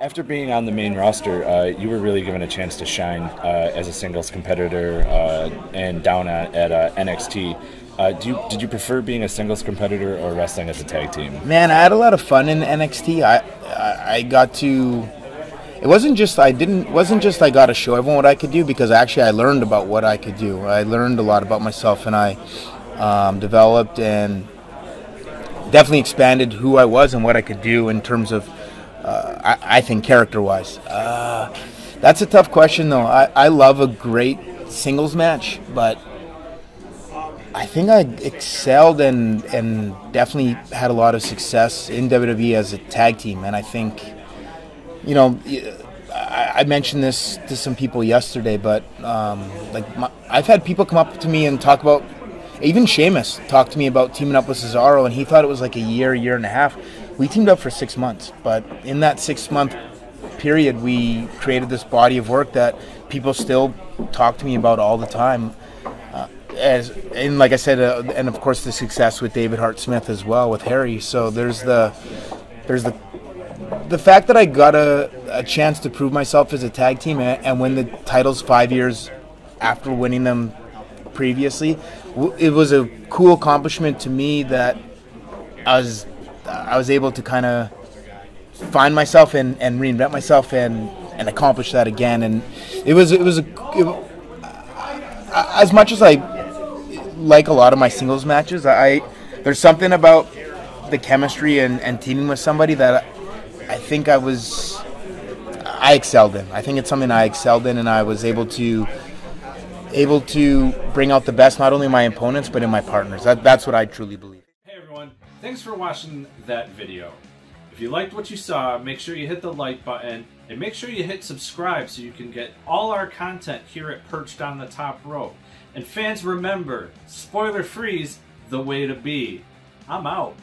After being on the main roster, uh, you were really given a chance to shine uh, as a singles competitor uh, and down at, at uh, NXT. Uh, do you, did you prefer being a singles competitor or wrestling as a tag team? Man, I had a lot of fun in NXT. I I, I got to. It wasn't just I didn't wasn't just I got to show everyone what I could do because actually I learned about what I could do. I learned a lot about myself and I um, developed and definitely expanded who I was and what I could do in terms of uh, I, I, think character wise. Uh, that's a tough question though. I, I love a great singles match, but I think I excelled and and definitely had a lot of success in WWE as a tag team. And I think, you know, I, I mentioned this to some people yesterday, but um, like my, I've had people come up to me and talk about. Even Sheamus talked to me about teaming up with Cesaro, and he thought it was like a year, year and a half we teamed up for six months, but in that six month period, we created this body of work that people still talk to me about all the time. Uh, as and like I said, uh, and of course the success with David Hart Smith as well with Harry. So there's the there's the the fact that I got a, a chance to prove myself as a tag team and, and win the titles five years after winning them previously, it was a cool accomplishment to me that I was I was able to kind of find myself and, and reinvent myself and, and accomplish that again. And it was it was a it, as much as I like a lot of my singles matches, I there's something about the chemistry and, and teaming with somebody that I think I was I excelled in. I think it's something I excelled in, and I was able to able to bring out the best not only in my opponents but in my partners. That, that's what I truly believe. Thanks for watching that video. If you liked what you saw, make sure you hit the like button and make sure you hit subscribe so you can get all our content here at Perched on the Top Rope. And fans, remember, spoiler freeze the way to be. I'm out.